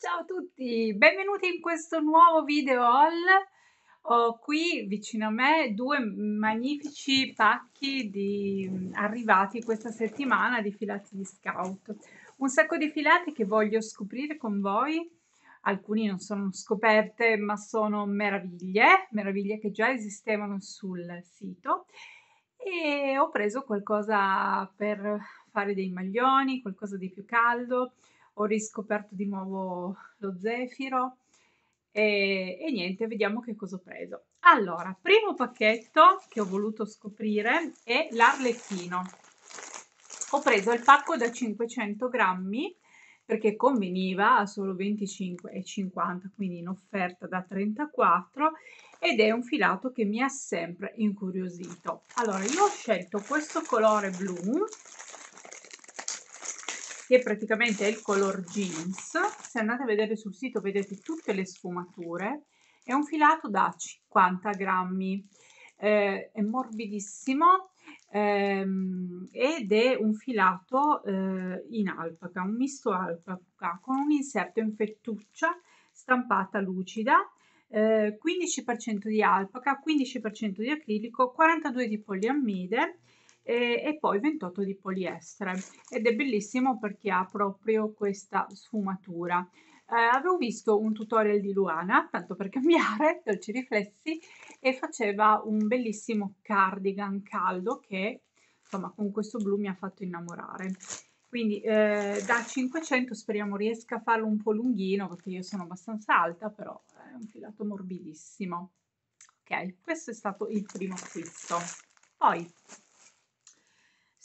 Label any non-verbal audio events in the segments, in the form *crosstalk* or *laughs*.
Ciao a tutti, benvenuti in questo nuovo video haul. Ho qui vicino a me due magnifici pacchi di, arrivati questa settimana di filati di scout. Un sacco di filati che voglio scoprire con voi. Alcuni non sono scoperte, ma sono meraviglie, meraviglie che già esistevano sul sito. E ho preso qualcosa per fare dei maglioni, qualcosa di più caldo ho riscoperto di nuovo lo zefiro e, e, niente, vediamo che cosa ho preso. Allora, primo pacchetto che ho voluto scoprire è l'arlecchino. Ho preso il pacco da 500 grammi perché conveniva a solo 25,50 quindi in offerta da 34 ed è un filato che mi ha sempre incuriosito. Allora, io ho scelto questo colore blu che praticamente è il color jeans. Se andate a vedere sul sito vedete tutte le sfumature. È un filato da 50 grammi, eh, è morbidissimo ehm, ed è un filato eh, in alpaca, un misto alpaca con un inserto in fettuccia stampata lucida eh, 15% di alpaca, 15% di acrilico, 42 di poliammide e, e poi 28 di poliestere ed è bellissimo perché ha proprio questa sfumatura. Eh, avevo visto un tutorial di Luana, tanto per cambiare, *laughs* dolci riflessi, e faceva un bellissimo cardigan caldo che insomma con questo blu mi ha fatto innamorare. Quindi eh, da 500 speriamo riesca a farlo un po' lunghino perché io sono abbastanza alta, però è un filato morbidissimo. Ok, questo è stato il primo acquisto. Poi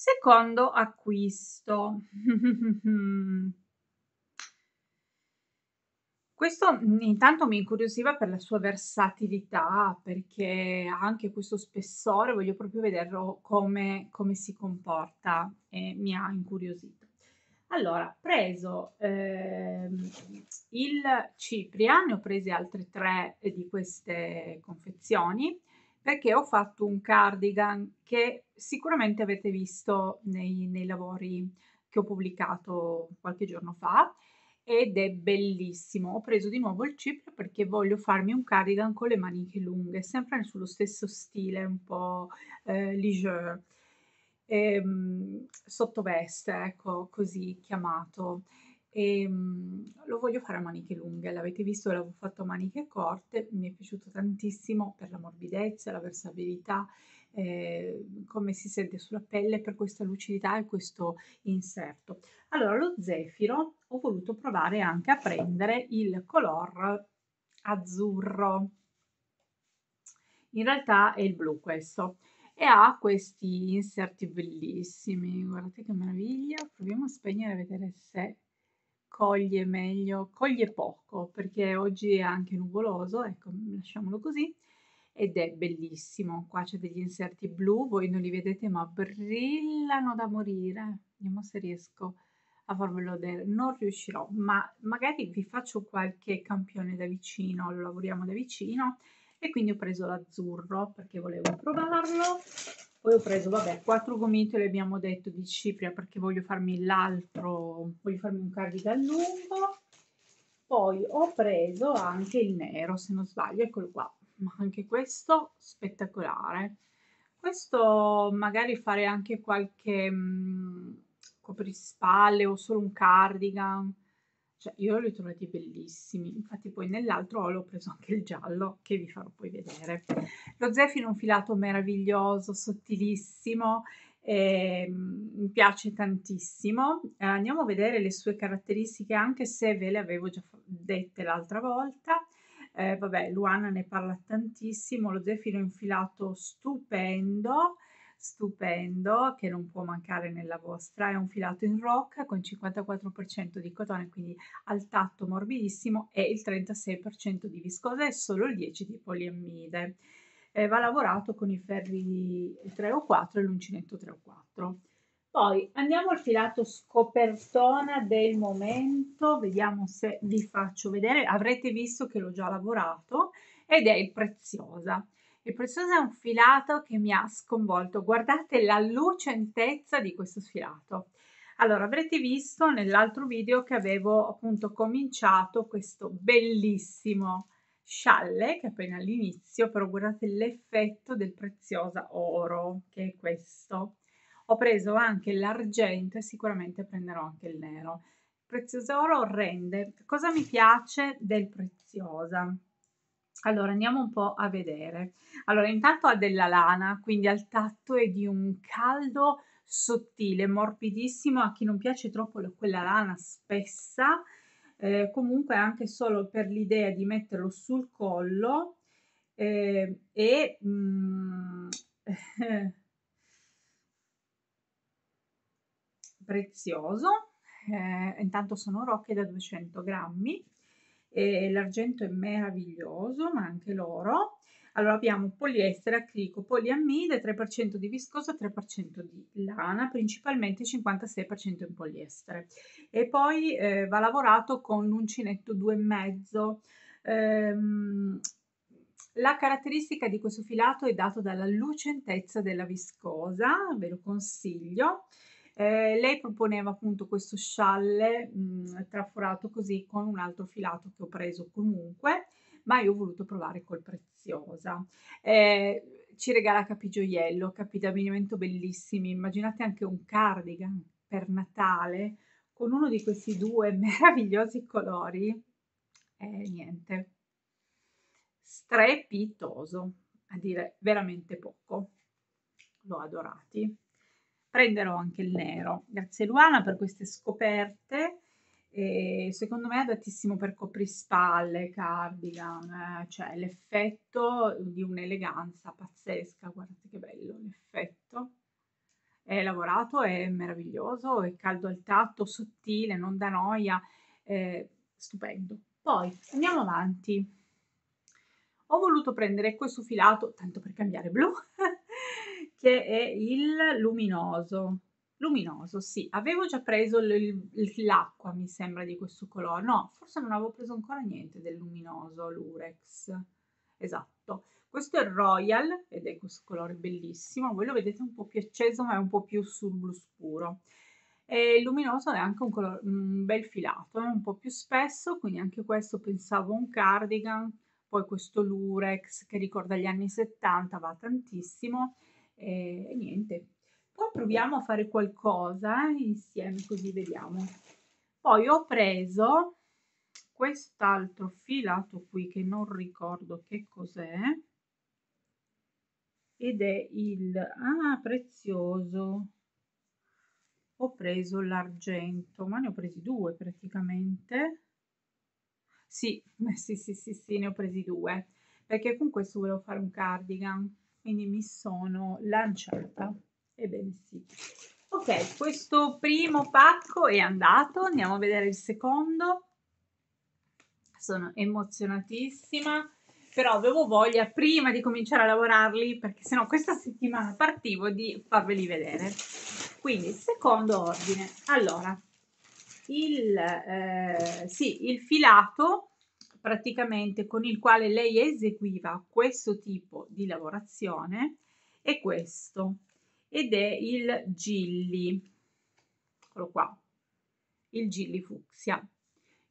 Secondo acquisto. Questo intanto mi incuriosiva per la sua versatilità, perché ha anche questo spessore, voglio proprio vederlo come, come si comporta e mi ha incuriosito. Allora, preso eh, il Cipria, ne ho presi altre tre di queste confezioni, perché ho fatto un cardigan che sicuramente avete visto nei, nei lavori che ho pubblicato qualche giorno fa ed è bellissimo. Ho preso di nuovo il cipro perché voglio farmi un cardigan con le maniche lunghe, sempre sullo stesso stile, un po' eh, leisure, ehm, sottoveste, ecco, così chiamato e ehm, lo voglio fare a maniche lunghe, l'avete visto, l'avevo fatto a maniche corte, mi è piaciuto tantissimo per la morbidezza, la versabilità, eh, come si sente sulla pelle per questa lucidità e questo inserto. Allora lo zefiro ho voluto provare anche a prendere il color azzurro, in realtà è il blu questo. E ha questi inserti bellissimi, guardate che meraviglia, proviamo a spegnere e vedere se coglie meglio, coglie poco perché oggi è anche nuvoloso, ecco, lasciamolo così, ed è bellissimo. Qua c'è degli inserti blu, voi non li vedete ma brillano da morire. Vediamo se riesco a farvelo vedere. Non riuscirò, ma magari vi faccio qualche campione da vicino, lo lavoriamo da vicino e quindi ho preso l'azzurro perché volevo provarlo poi ho preso, vabbè, quattro gomitole abbiamo detto di cipria perché voglio farmi l'altro, voglio farmi un cardigan lungo. Poi ho preso anche il nero, se non sbaglio, eccolo qua. Ma anche questo spettacolare. Questo magari fare anche qualche mh, mm, coprispalle o solo un cardigan cioè, io li ho trovati bellissimi, infatti poi nell'altro ho preso anche il giallo che vi farò poi vedere. Lo zefiro è un filato meraviglioso, sottilissimo, eh, mi piace tantissimo. Eh, andiamo a vedere le sue caratteristiche anche se ve le avevo già dette l'altra volta. Eh, vabbè, Luana ne parla tantissimo, lo zefiro è un filato stupendo, stupendo che non può mancare nella vostra, è un filato in rocca con 54% di cotone, quindi al tatto morbidissimo e il 36% di viscosa e solo il 10% di poliammide. Eh, va lavorato con i ferri 3 o 4 e l'uncinetto 3 o 4. Poi andiamo al filato scopertona del momento, vediamo se vi faccio vedere, avrete visto che l'ho già lavorato ed è il Preziosa. Il prezioso è un filato che mi ha sconvolto. Guardate la lucentezza di questo sfilato. Allora, avrete visto nell'altro video che avevo appunto cominciato questo bellissimo scialle che è appena all'inizio, però guardate l'effetto del preziosa oro, che è questo. Ho preso anche l'argento e sicuramente prenderò anche il nero. Preziosa oro rende. Cosa mi piace del preziosa? Allora, andiamo un po' a vedere. Allora, intanto ha della lana, quindi al tatto è di un caldo sottile, morbidissimo, a chi non piace troppo quella lana spessa, eh, comunque anche solo per l'idea di metterlo sul collo eh, e mm, *laughs* prezioso, eh, intanto sono rocche da 200 grammi, l'argento è meraviglioso, ma anche l'oro. Allora abbiamo poliestere, acrilico, poliammide, 3% di viscosa, 3% di lana, principalmente 56% in poliestere. E poi eh, va lavorato con l'uncinetto 2,5. Ehm, la caratteristica di questo filato è dato dalla lucentezza della viscosa, ve lo consiglio. Eh, lei proponeva appunto questo scialle mh, traforato così con un altro filato che ho preso comunque, ma io ho voluto provare col preziosa. Eh, ci regala capi gioiello, capi d'abbigliamento bellissimi. Immaginate anche un cardigan per Natale con uno di questi due *laughs* meravigliosi colori. Eh, niente, strepitoso, a dire veramente poco. L'ho adorati prenderò anche il nero. Grazie Luana per queste scoperte. E secondo me è adattissimo per coprispalle, cardigan, eh, cioè l'effetto di un'eleganza pazzesca, guardate che bello l'effetto. È lavorato, è meraviglioso, è caldo al tatto, sottile, non da noia, è stupendo. Poi andiamo avanti. Ho voluto prendere questo filato, tanto per cambiare blu, *laughs* che è il luminoso. Luminoso, sì. Avevo già preso l'acqua, mi sembra, di questo colore. No, forse non avevo preso ancora niente del luminoso, l'Urex. Esatto. Questo è il Royal ed è questo colore bellissimo. Voi lo vedete un po' più acceso, ma è un po' più sul blu scuro. E il luminoso è anche un, colore, un bel filato, è un po' più spesso, quindi anche questo pensavo un cardigan. Poi questo Lurex che ricorda gli anni 70, va tantissimo e, e niente. Poi proviamo a fare qualcosa eh, insieme così vediamo. Poi ho preso quest'altro filato qui che non ricordo che cos'è ed è il ah prezioso ho preso l'argento ma ne ho presi due praticamente sì *laughs* sì sì sì sì ne ho presi due perché con questo volevo fare un cardigan quindi mi sono lanciata. Ebbene sì. Ok questo primo pacco è andato. Andiamo a vedere il secondo. Sono emozionatissima però avevo voglia prima di cominciare a lavorarli perché sennò questa settimana partivo di farveli vedere. Quindi secondo ordine. Allora il, eh, sì, il filato praticamente con il quale lei eseguiva questo tipo di lavorazione è questo ed è il gilli. Eccolo qua. Il gilli fucsia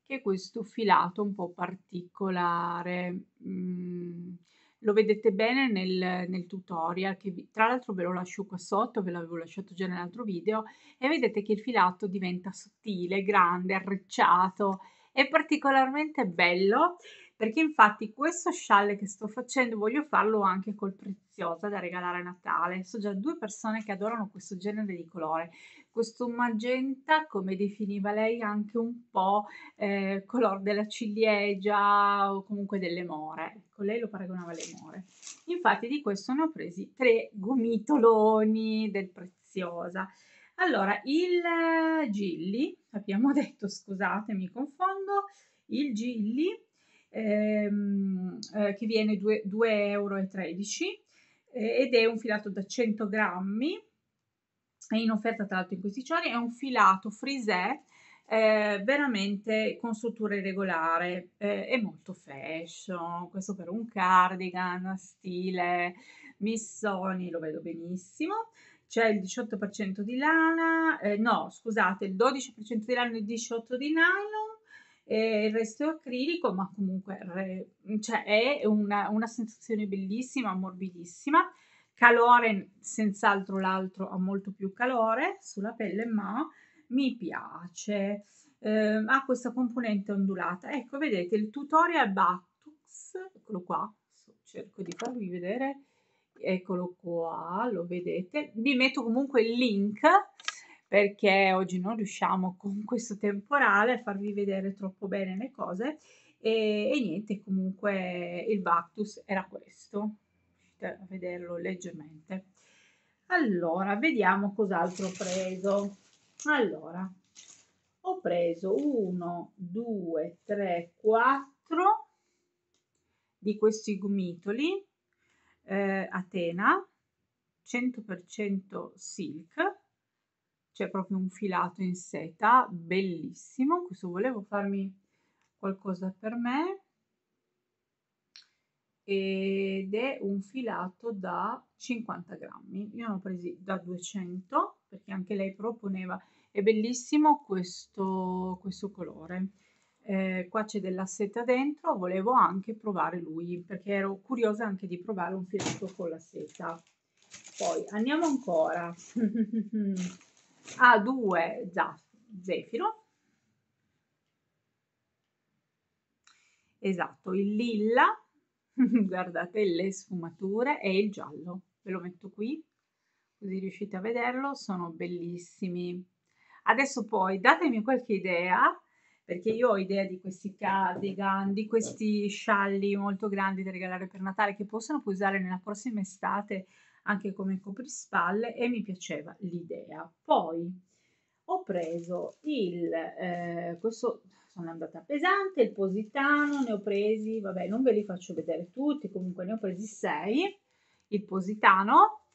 che è questo filato un po' particolare. Mm, lo vedete bene nel, nel tutorial che vi, tra l'altro ve lo lascio qua sotto ve l'avevo lasciato già nell'altro video e vedete che il filato diventa sottile grande arricciato è particolarmente bello perché infatti questo scialle che sto facendo voglio farlo anche col preziosa da regalare a Natale. So già due persone che adorano questo genere di colore. Questo magenta, come definiva lei, anche un po' eh, color della ciliegia o comunque delle more. Ecco, lei lo paragonava alle more. Infatti di questo ne ho presi tre gomitoloni del preziosa. Allora, il Gilli, abbiamo *laughs* detto, scusate, mi confondo, il Gilli ehm, eh, che viene 2,13 euro eh, ed è un filato da 100 grammi, è in offerta tra l'altro in questi giorni, è un filato frisé eh, veramente con struttura irregolare, eh, è molto fashion, questo per un cardigan, stile Missoni, lo vedo benissimo c'è il 18% di lana, eh, no scusate il 12% di lana e il 18% di nylon, e il resto è acrilico ma comunque re, cioè è una, una sensazione bellissima, morbidissima, calore senz'altro l'altro ha molto più calore sulla pelle ma mi piace, eh, ha questa componente ondulata, ecco vedete il tutorial Bactux, eccolo qua, cerco di farvi vedere eccolo qua, lo vedete. Vi metto comunque il link perché oggi non riusciamo con *laughs* questo temporale a farvi vedere troppo bene le cose e, e niente, comunque il Bactus era questo, riuscite a vederlo leggermente. Allora, vediamo cos'altro ho preso. Allora, ho preso 1, 2, 3, 4 di questi gomitoli eh, Atena 100% silk c'è proprio un filato in seta bellissimo. Questo volevo farmi qualcosa per me. Ed è un filato da 50 grammi. Io ne ho presi da 200 perché anche lei proponeva. È bellissimo questo, questo colore eh, qua c'è della seta dentro, volevo anche provare lui perché ero curiosa anche di provare un filato con la seta. Poi andiamo ancora *laughs* a due zefiro. Esatto, il lilla, *laughs* guardate le sfumature e il giallo. Ve lo metto qui così riuscite a vederlo, sono bellissimi. Adesso poi datemi qualche idea perché io ho idea di questi cardigan, di questi scialli molto grandi da regalare per Natale che possono poi usare nella prossima estate anche come coprispalle e mi piaceva l'idea. Poi ho preso il, eh, questo sono andata pesante, il positano, ne ho presi, vabbè non ve li faccio vedere tutti, comunque ne ho presi 6, il positano.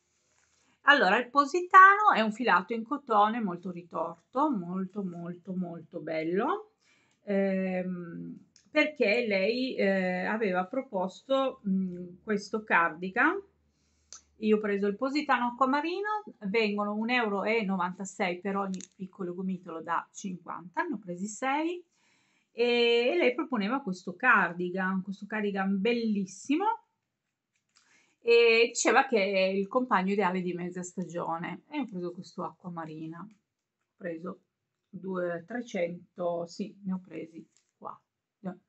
Allora, il positano è un filato in cotone molto ritorto, molto molto molto bello ehm, perché lei eh, aveva proposto mh, questo cardigan. Io ho preso il Positano Acquamarino, vengono 1,96 euro per ogni piccolo gomitolo da 50, ne ho presi 6 e lei proponeva questo cardigan, questo cardigan bellissimo. E diceva che è il compagno ideale di mezza stagione. E ho preso questo acquamarina, ho preso 2, 300, sì, ne ho presi 4,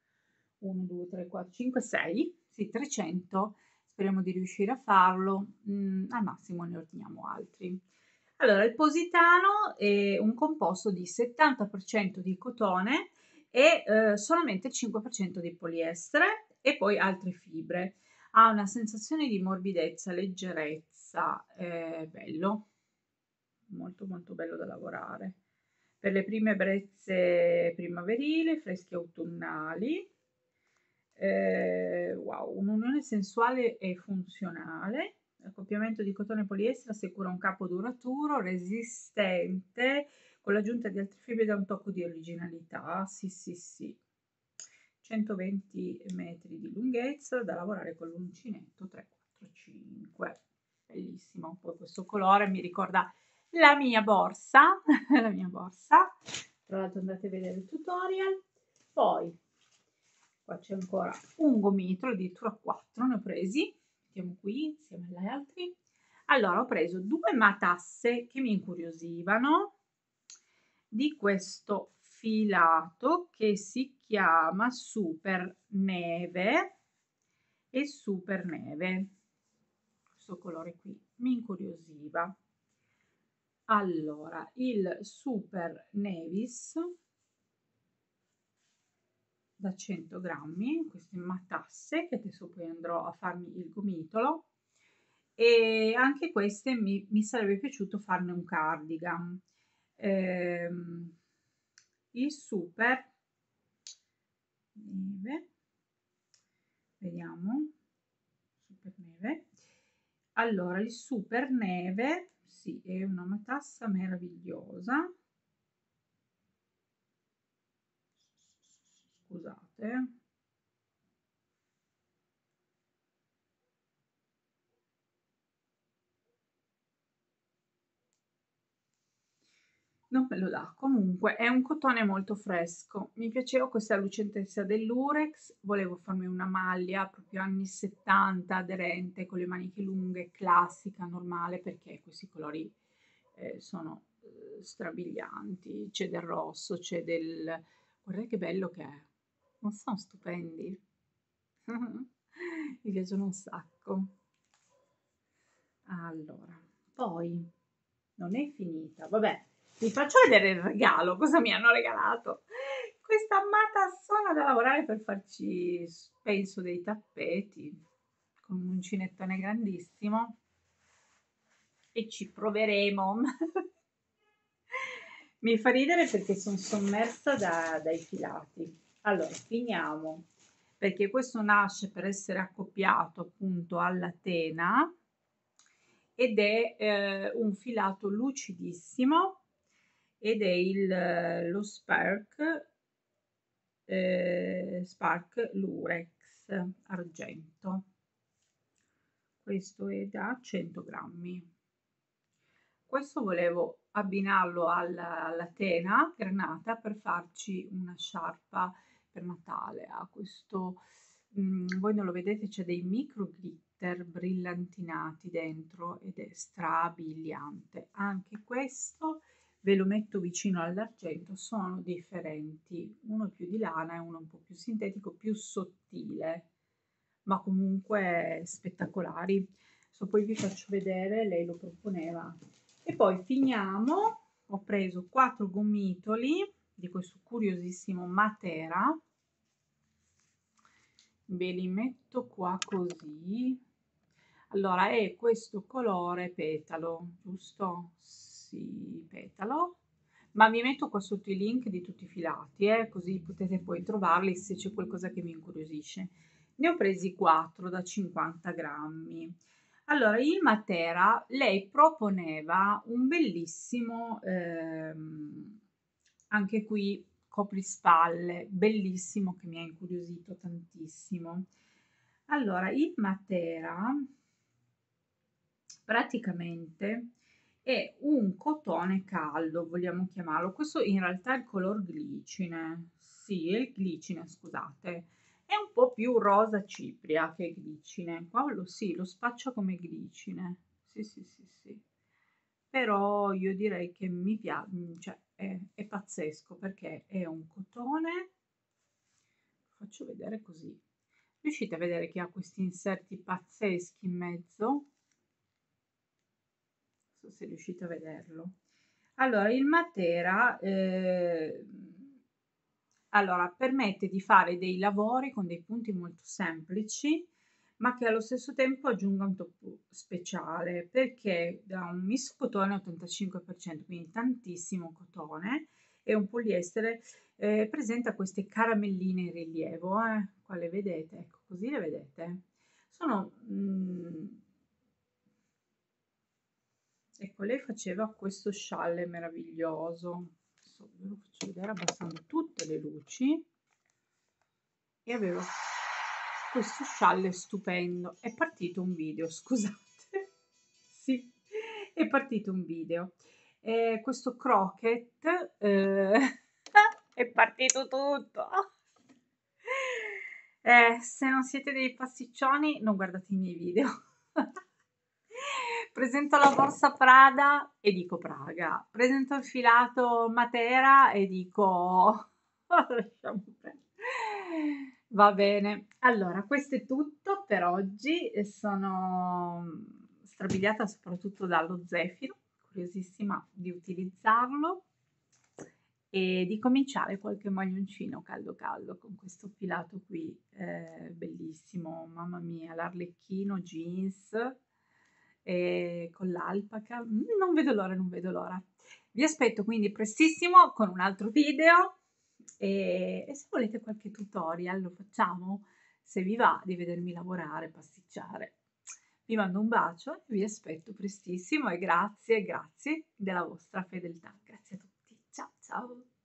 1, 2, 3, 4, 5, 6, sì, 300, speriamo di riuscire a farlo, mm, al massimo ne ordiniamo altri. Allora, il positano è un composto di 70% di cotone e eh, solamente 5% di poliestere e poi altre fibre. Ha una sensazione di morbidezza, leggerezza, eh, bello, molto molto bello da lavorare per le prime brezze primaverili, freschi autunnali. Eh, wow, un'unione sensuale e funzionale. L'accoppiamento di cotone e poliestere assicura un capo duraturo, resistente, con l'aggiunta di altre fibre da un tocco di originalità. Sì, sì, sì. 120 metri di lunghezza da lavorare con l'uncinetto 345. Bellissimo. Poi questo colore mi ricorda la mia borsa, *laughs* la mia borsa, tra l'altro andate a vedere il tutorial, poi qua c'è ancora un gomitolo, addirittura quattro ne ho presi, mettiamo qui insieme agli altri, allora ho preso due matasse che mi incuriosivano di questo filato che si chiama Super Neve e Super Neve, questo colore qui mi incuriosiva allora, il Super Nevis da 100 grammi, queste matasse che adesso poi andrò a farmi il gomitolo e anche queste mi, mi sarebbe piaciuto farne un cardigan. Eh, il Super Neve, vediamo, Super Neve. Allora, il Super Neve sì, è una matassa meravigliosa. Scusate. Non me lo dà. Comunque è un cotone molto fresco. Mi piaceva questa lucentezza dell'Urex. Volevo farmi una maglia proprio anni 70 aderente con le maniche lunghe, classica, normale, perché questi colori eh, sono eh, strabilianti. C'è del rosso, c'è del... Guardate che bello che è. Non sono stupendi. *laughs* Mi piacciono un sacco. Allora, poi non è finita. Vabbè, vi faccio vedere il regalo, cosa mi hanno regalato. Questa matassona da lavorare per farci, penso, dei tappeti con un uncinettone grandissimo e ci proveremo. *laughs* mi fa ridere perché sono sommersa da, dai filati. Allora, finiamo perché questo nasce per essere accoppiato appunto alla tena ed è eh, un filato lucidissimo ed è il, lo Spark, eh, Spark Lurex argento. Questo è da 100 grammi. Questo volevo abbinarlo alla, alla tena granata per farci una sciarpa per Natale. Ha questo, mh, mm, voi non lo vedete, c'è dei micro glitter brillantinati dentro ed è strabiliante. Anche questo ve lo metto vicino all'argento, sono differenti, uno più di lana e uno un po' più sintetico, più sottile, ma comunque spettacolari. So, poi vi faccio vedere, lei lo proponeva. E poi finiamo, ho preso quattro gomitoli di questo curiosissimo Matera, ve li metto qua così. Allora, è questo colore petalo, giusto? Sì, petalo. Ma vi metto qua sotto i link di tutti i filati, eh, così potete poi trovarli se c'è qualcosa che vi incuriosisce. Ne ho presi 4 da 50 grammi. Allora, il Matera, lei proponeva un bellissimo, ehm, anche qui, coprispalle, bellissimo, che mi ha incuriosito tantissimo. Allora, il Matera praticamente è un cotone caldo, vogliamo chiamarlo. Questo in realtà è il color glicine. Sì, è il glicine, scusate. È un po' più rosa cipria che glicine. Qua lo, sì, lo spaccio come glicine. Sì, sì, sì, sì. Però io direi che mi piace, cioè è, è pazzesco perché è un cotone. Faccio vedere così. Riuscite a vedere che ha questi inserti pazzeschi in mezzo? So se riuscite a vederlo. Allora, il Matera eh, allora, permette di fare dei lavori con dei punti molto semplici, ma che allo stesso tempo aggiunga un tocco speciale, perché da un misto cotone 85%, quindi tantissimo cotone, e un poliestere eh, presenta queste caramelline in rilievo, eh, qua le vedete, ecco, così le vedete. Sono... Mm, Ecco, lei faceva questo scialle meraviglioso. Adesso ve lo faccio vedere abbassando tutte le luci. E aveva questo scialle stupendo. È partito un video, *laughs* scusate. sì, è partito un video. E questo croquet eh, *laughs* è partito tutto. Eh, se non siete dei pasticcioni, non guardate i miei video. *laughs* presento la borsa Prada e dico Praga, presento il filato Matera e dico *laughs* lasciamo perdere. Va bene, allora questo è tutto per oggi, sono strabiliata soprattutto dallo zefiro, curiosissima di utilizzarlo. E di cominciare qualche maglioncino caldo caldo con questo filato qui eh, bellissimo, mamma mia, l'arlecchino jeans eh, con l'alpaca. Non vedo l'ora, non vedo l'ora. Vi aspetto quindi prestissimo con un altro video e, e se volete qualche tutorial lo facciamo, se vi va di vedermi lavorare, pasticciare. Vi mando un bacio e vi aspetto prestissimo e grazie, grazie della vostra fedeltà. Grazie a tutti. Ciao, ciao.